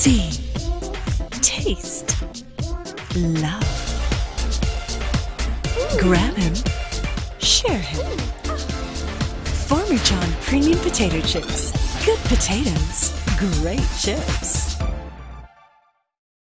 See, taste, love. Grab him, share him. Farmer John Premium Potato Chips. Good potatoes, great chips.